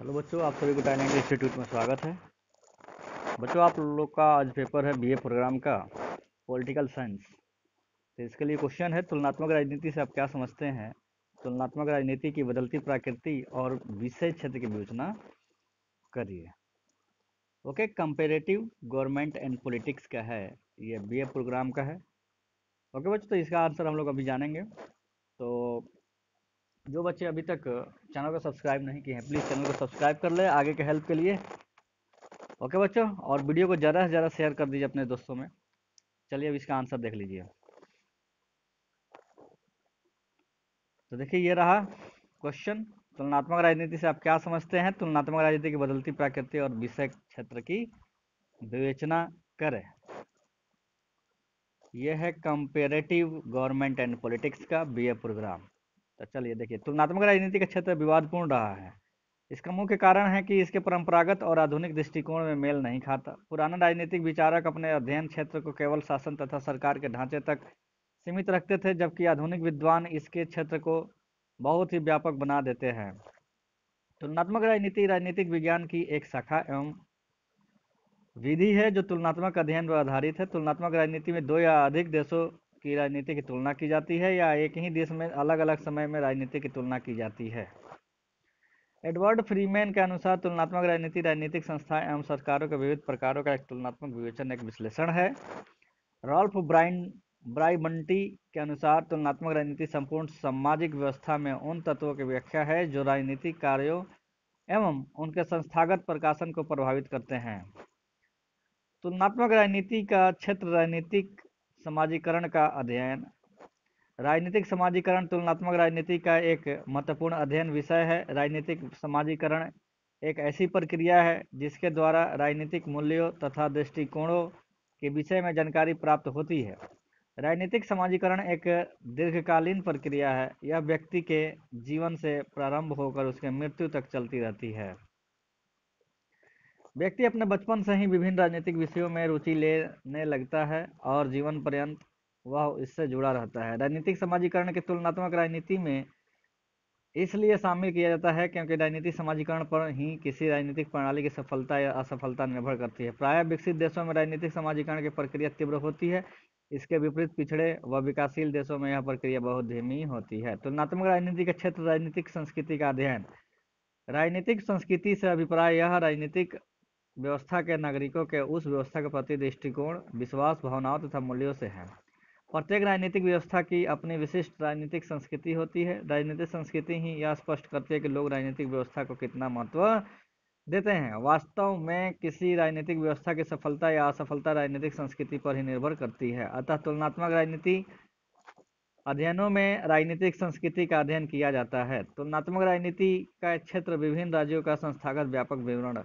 Hello बच्चों, आप सभी को टैलेंट इंस्टीट्यूट में स्वागत है। बच्चों, आप लोग का आज पेपर है बीए प्रोग्राम का, पॉलिटिकल साइंस। तो इसके लिए क्वेश्चन है, तुलनात्मक राजनीति से आप क्या समझते हैं? तुलनात्मक राजनीति की बदलती प्रकृति और विषय क्षेत्र की विवेचना करिए। Okay comparative government and politics का है? ये बीए प्रोग्राम का है। ओके बच्चों तो इसका आंसर हम लोग अभी जानेंगे। तो जो बच्चे अभी तक चैनल को सब्सक्राइब नहीं किए हैं प्लीज़ चैनल को सब्सक्राइब कर ले, आगे के हेल्प के लिए। ओके बच्चों, और वीडियो को ज़्यादा से ज़्यादा शेयर कर दीजिए अपने दोस्तों में। चलिए अब इसका आंसर देख लीजिए। तो देखिए, ये रहा क्वेश्चन तुलनात्मक राजनीति से आप क्या समझते हैं? तुलनात्मक राजनीति की बदलती प्रकृति और विषय क्षेत्र की विवेचना करें। यह है कंपेरेटिव गवर्नमेंट एंड पॉलिटिक्स का बीए प्रोग्राम तो चलिए देखिए, तुलनात्मक राजनीति का क्षेत्र विवादपूर्ण रहा है। इसका मुख्य कारण है कि इसके परंपरागत और आधुनिक दृष्टिकोण में मेल नहीं खाता। पुराना राजनीतिक विचारक अपने अध्ययन क्षेत्र को केवल शासन तथा सरकार के ढांचे तक सीमित रखते थे, जबकि आधुनिक विद्वान इसके क्षेत्र को बहुत ही व्यापक बना देते हैं। तुलनात्मक राजनीति, राजनीतिक विज्ञान की एक शाखा एवं विधि है जो तुलनात्मक अध्ययन पर आधारित है। तुलनात्मक राजनीति में दो या अधिक देशों की राजनीति की तुलना की जाती है या एक ही देश में अलग अलग समय में राजनीति की तुलना की जाती है? एडवर्ड फ्रीमैन के अनुसार तुलनात्मक राजनीति राजनीतिक संस्थाएँ एवं सरकारों के विविध प्रकारों का एक तुलनात्मक विवेचन, एक विश्लेषण है। रॉल्फ ब्राइन, ब्राइबंटी के अनुसार तुलनात्मक राजनीति संपूर्ण सामाजिक व्यवस्था में उन तत्वों की व्याख्या है जो राजनीतिक कार्यों एवं उनके संस्थागत प्रकाशन को प्रभावित करते हैं। तुलनात्मक राजनीति का क्षेत्र राजनीतिक समाजीकरण का अध्ययन। राजनीतिक समाजीकरण तुलनात्मक राजनीति का एक महत्वपूर्ण अध्ययन विषय है। राजनीतिक समाजीकरण एक ऐसी प्रक्रिया है जिसके द्वारा राजनीतिक मूल्यों तथा दृष्टिकोणों के विषय में जानकारी प्राप्त होती है। राजनीतिक समाजीकरण एक दीर्घकालीन प्रक्रिया है। यह व्यक्ति के जीवन से प्रारंभ होकर उसके मृत्यु तक चलती रहती है। व्यक्ति अपने बचपन से ही विभिन्न राजनीतिक विषयों में रुचि लेने लगता है और जीवन पर्यंत वह इससे जुड़ा रहता है। राजनीतिक समाजीकरण के तुलनात्मक राजनीति में इसलिए शामिल किया जाता है क्योंकि राजनीतिक समाजीकरण पर ही किसी राजनीतिक प्रणाली की सफलता या असफलता निर्भर करती है। प्रायः विकसित देशों में राजनीतिक समाजीकरण की प्रक्रिया तीव्र होती है, इसके विपरीत पिछड़े व विकासशील देशों में यह प्रक्रिया बहुत धीमी होती है। तुलनात्मक राजनीति का क्षेत्र राजनीतिक संस्कृति का अध्ययन। राजनीतिक संस्कृति से अभिप्राय यह राजनीतिक व्यवस्था के नागरिकों के उस व्यवस्था के प्रति दृष्टिकोण, विश्वास, भावनाओं तथा मूल्यों से है। प्रत्येक राजनीतिक व्यवस्था की अपनी विशिष्ट राजनीतिक संस्कृति होती है। राजनीतिक संस्कृति ही यह स्पष्ट करती है कि लोग राजनीतिक व्यवस्था को कितना महत्व देते हैं। वास्तव में किसी राजनीतिक व्यवस्था की सफलता या असफलता राजनीतिक संस्कृति पर ही निर्भर करती है। अतः तुलनात्मक राजनीति अध्ययनों में राजनीतिक संस्कृति का अध्ययन किया जाता है। तुलनात्मक राजनीति का क्षेत्र विभिन्न राज्यों का संस्थागत व्यापक विवरण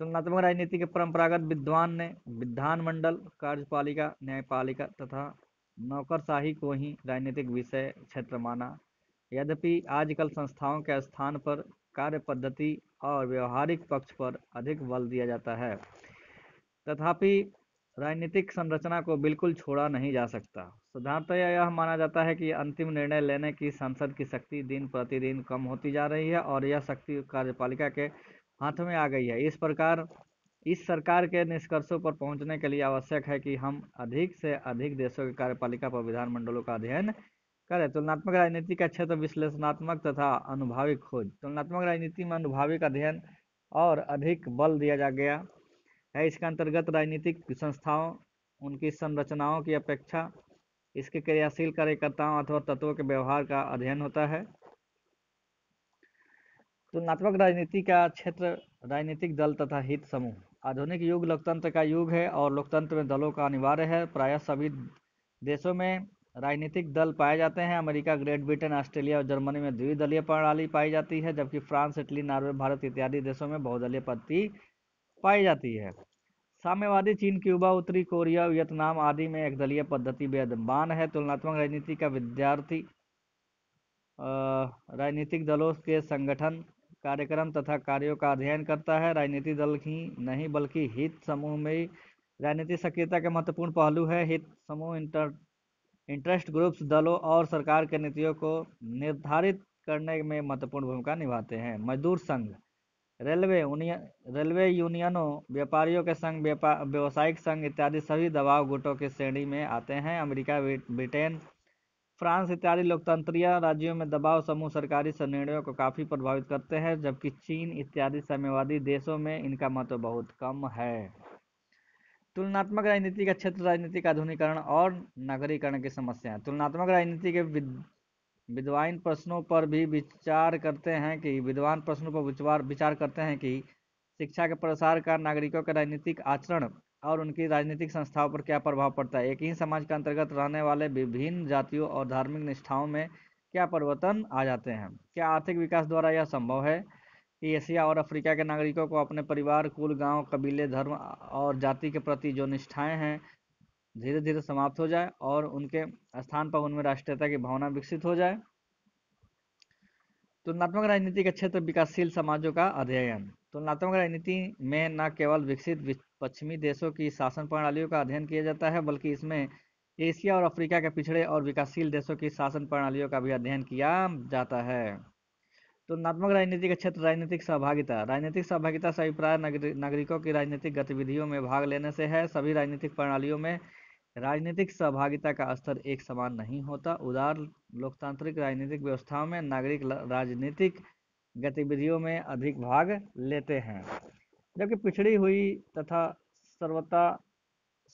तुलनात्मक राजनीति के परंपरागत विद्वान ने विधानमंडल कार्यपालिका, न्यायपालिका तथा नौकरशाही को ही राजनीतिक विषय क्षेत्र माना। यद्यपि आजकल संस्थाओं के स्थान पर कार्य पद्धति और व्यवहारिक पक्ष पर अधिक बल दिया जाता है, तथापि राजनीतिक संरचना को बिल्कुल छोड़ा नहीं जा सकता। साधारणतः यह माना जाता है कि अंतिम निर्णय लेने की संसद की शक्ति दिन प्रतिदिन कम होती जा रही है और यह शक्ति कार्यपालिका के हाथ में आ गई है। इस प्रकार, इस सरकार के निष्कर्षों पर पहुँचने के लिए आवश्यक है कि हम अधिक से अधिक देशों की कार्यपालिका पर विधानमंडलों का अध्ययन करें। तुलनात्मक राजनीति का क्षेत्र विश्लेषणात्मक तथा अनुभाविक खोज। तुलनात्मक राजनीति में अनुभाविक अध्ययन और अधिक बल दिया जा गया है। इसके अंतर्गत राजनीतिक संस्थाओं, उनकी संरचनाओं की अपेक्षा, इसके क्रियाशील कार्यकर्ताओं अथवा तत्वों के व्यवहार का अध्ययन होता है। तुलनात्मक राजनीति का क्षेत्र, राजनीतिक दल तथा हित समूह। आधुनिक युग लोकतंत्र का युग है और लोकतंत्र में दलों का अनिवार्य है। प्रायः सभी देशों में राजनीतिक दल पाए जाते हैं। अमेरिका, ग्रेट ब्रिटेन, ऑस्ट्रेलिया और जर्मनी में द्विदलीय प्रणाली पाई जाती है, जबकि फ्रांस, इटली, नॉर्वे, भारत इत्यादि देशों में बहुदलीय पद्धति पाई जाती है। साम्यवादी चीन, क्यूबा, उत्तरी कोरिया, वियतनाम आदि में एक दलीय पद्धति विद्यमान है। तुलनात्मक राजनीति का विद्यार्थी राजनीतिक दलों के संगठन कार्यक्रम तथा कार्यों का अध्ययन करता है। राजनीति दल ही नहीं, बल्कि हित समूह में राजनीतिक सक्रियता के महत्वपूर्ण पहलू है। हित समूह, इंटर, इंटरेस्ट ग्रुप्स दलों और सरकार के नीतियों को निर्धारित करने में महत्वपूर्ण भूमिका निभाते हैं। मजदूर संघ, रेलवे रेलवे यूनियनों, व्यापारियों के संघ व्यापार व्यावसायिक संघ इत्यादि सभी दबाव गुटों की श्रेणी में आते हैं। अमेरिका, ब्रिटेन फ्रांस इत्यादि लोकतंत्रीय राज्यों में दबाव समूह सरकारी निर्णयों को काफ़ी प्रभावित करते हैं, जबकि चीन, इत्यादि साम्यवादी देशों में इनका महत्व बहुत कम है। तुलनात्मक राजनीति का क्षेत्र, राजनीतिक आधुनिकरण और नागरीकरण की समस्या तुलनात्मक राजनीति के विद्वान प्रश्नों पर भी विचार करते हैं कि, विद्वान प्रश्नों पर विचार विचार करते हैं कि शिक्षा के प्रसार का नागरिकों के राजनीतिक आचरण और उनकी राजनीतिक संस्थाओं पर क्या प्रभाव पड़ता है? एक ही समाज के अंतर्गत रहने वाले विभिन्न जातियों और धार्मिक निष्ठाओं में क्या परिवर्तन आ जाते हैं? क्या आर्थिक विकास द्वारा यह संभव है कि एशिया और अफ्रीका के नागरिकों को अपने परिवार, कुल गाँव, कबीले, धर्म और जाति के प्रति जो निष्ठाएँ हैं धीरे धीरे समाप्त हो जाए और उनके स्थान पर उनमें राष्ट्रीयता की भावना विकसित हो जाए? तुलनात्मक राजनीति के क्षेत्र विकासशील समाजों का अध्ययन। तुलनात्मक राजनीति में न केवल विकसित पश्चिमी देशों की शासन प्रणालियों का अध्ययन किया जाता है, बल्कि इसमें एशिया और अफ्रीका के पिछड़े और विकासशील देशों की शासन प्रणालियों का भी अध्ययन किया जाता है। तुलनात्मक राजनीति के क्षेत्र, राजनीतिक सहभागिता। राजनीतिक सहभागिता से अभिप्राय नागरिकों की राजनीतिक गतिविधियों में भाग लेने से है। सभी राजनीतिक प्रणालियों में राजनीतिक सहभागिता का स्तर एक समान नहीं होता। उदार लोकतांत्रिक राजनीतिक व्यवस्थाओं में नागरिक राजनीतिक गतिविधियों में अधिक भाग लेते हैं। जबकि पिछड़ी हुई तथा सर्वता,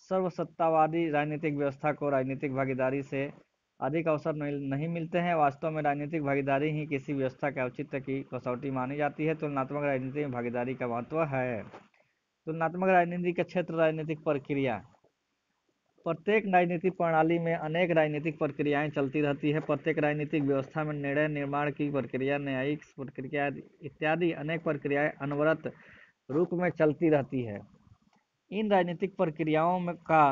सर्वसत्तावादी राजनीतिक व्यवस्था को राजनीतिक भागीदारी से अधिक अवसर नहीं मिलते हैं। वास्तव में राजनीतिक भागीदारी ही किसी व्यवस्था के औचित्य की कसौटी मानी जाती है। तुलनात्मक राजनीति में भागीदारी का महत्व है। तुलनात्मक राजनीति का क्षेत्र राजनीतिक प्रक्रिया। प्रत्येक राजनीतिक प्रणाली में अनेक राजनीतिक प्रक्रियाएँ चलती रहती है। प्रत्येक राजनीतिक व्यवस्था में निर्णय निर्माण की प्रक्रिया, न्यायिक प्रक्रिया इत्यादि, अनेक प्रक्रियाएँ अनवरत रूप में चलती रहती है। इन राजनीतिक प्रक्रियाओं में का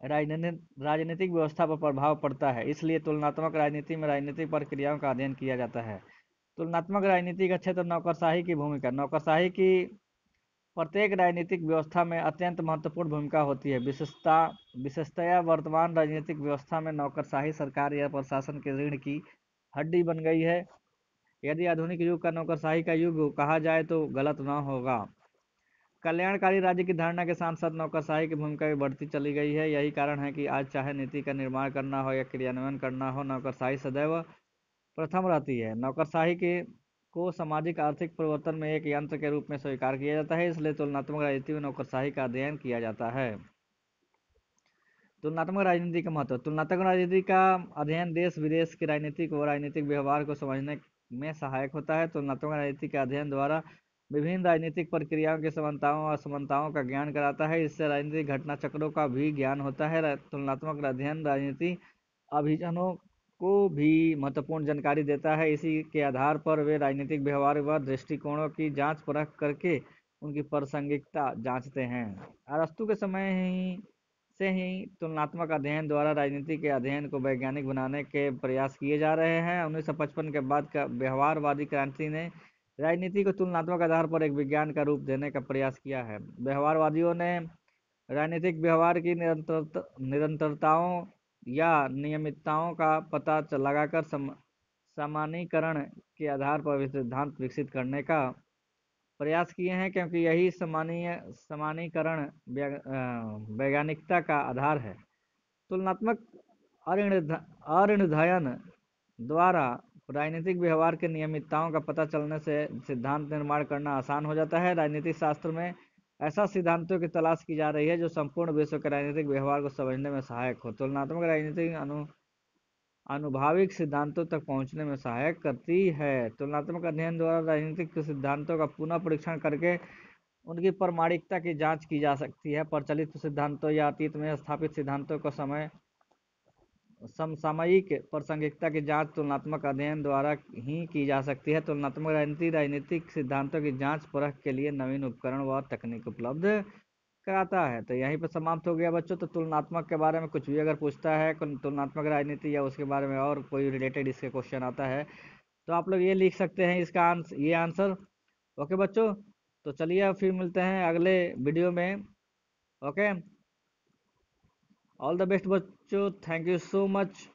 राजनीतिक व्यवस्था पर प्रभाव पड़ता है, इसलिए तुलनात्मक राजनीति में राजनीतिक प्रक्रियाओं का अध्ययन किया जाता है। तुलनात्मक राजनीति का क्षेत्र नौकरशाही की भूमिका, नौकरशाही की प्रत्येक राजनीतिक व्यवस्था में अत्यंत महत्वपूर्ण भूमिका होती है। विशेषता, विशेषतया वर्तमान राजनीतिक व्यवस्था में नौकरशाही सरकार या प्रशासन के ऋण की हड्डी बन गई है। यदि आधुनिक युग का नौकरशाही का युग कहा जाए तो गलत न होगा। कल्याणकारी राज्य की धारणा के साथ साथ नौकरशाही की भूमिका भी बढ़ती चली गई है। यही कारण है कि आज चाहे नीति का निर्माण करना हो या क्रियान्वयन करना हो, नौकरशाही सदैव प्रथम रहती है। नौकरशाही के, को सामाजिक आर्थिक परिवर्तन में एक यंत्र के रूप में स्वीकार किया जाता है, इसलिए तुलनात्मक राजनीति में नौकरशाही का अध्ययन किया जाता है। तुलनात्मक राजनीति का महत्व, तुलनात्मक राजनीति का अध्ययन देश विदेश की राजनीतिक व राजनीतिक व्यवहार को समझने में सहायक होता है। तुलनात्मक राजनीति के अध्ययन द्वारा विभिन्न राजनीतिक प्रक्रियाओं की समानताओं और असमानताओं का ज्ञान कराता है। इससे राजनीतिक घटना चक्रों का भी ज्ञान होता है। तुलनात्मक अध्ययन राजनीति अभिजनों को भी महत्वपूर्ण जानकारी देता है। इसी के आधार पर वे राजनीतिक व्यवहार व दृष्टिकोणों की जाँच परख करके उनकी प्रासंगिकता जांचते हैं। अरस्तु के समय ही, से ही तुलनात्मक अध्ययन द्वारा राजनीति के अध्ययन को वैज्ञानिक बनाने के प्रयास किए जा रहे हैं। उन्नीस सौ पचपन के बाद का, व्यवहारवादी क्रांति ने राजनीति को तुलनात्मक आधार पर एक विज्ञान का रूप देने का प्रयास किया है। व्यवहारवादियों ने राजनीतिक व्यवहार की निरंतर निरंतरताओं या नियमितताओं का पता लगाकर सामान्यीकरण के आधार पर सिद्धांत विकसित करने का प्रयास किए हैं, क्योंकि यही सामान्य, सामान्यीकरण वैज्ञानिकता का आधार है। तुलनात्मक अऋणधयन द्वारा राजनीतिक व्यवहार के नियमितताओं का पता चलने से सिद्धांत निर्माण करना आसान हो जाता है। राजनीतिक शास्त्र में ऐसा सिद्धांतों की तलाश की जा रही है जो संपूर्ण विश्व के राजनीतिक व्यवहार को समझने में सहायक हो। तुलनात्मक राजनीतिक अनु अनुभाविक सिद्धांतों तक पहुँचने में सहायक करती है। तुलनात्मक अध्ययन द्वारा राजनीतिक सिद्धांतों का पुनः परीक्षण करके उनकी प्रमाणिकता की जाँच की जा सकती है। प्रचलित सिद्धांतों या अतीत में स्थापित सिद्धांतों को समय समसामयिक प्रासंगिकता की जाँच तुलनात्मक अध्ययन द्वारा ही की जा सकती है। तुलनात्मक राजनीति राजनीतिक सिद्धांतों की जाँच परख के लिए नवीन उपकरण व तकनीक उपलब्ध कराता है। तो यहीं पर समाप्त हो गया बच्चों। तो तुलनात्मक के बारे में कुछ भी अगर पूछता है तुलनात्मक राजनीति या उसके बारे में और कोई रिलेटेड इसके क्वेश्चन आता है तो आप लोग ये लिख सकते हैं इसका आंसर ये आंसर ओके बच्चों तो चलिए फिर मिलते हैं अगले वीडियो में। Okay All the best, Bacho. Thank you so much.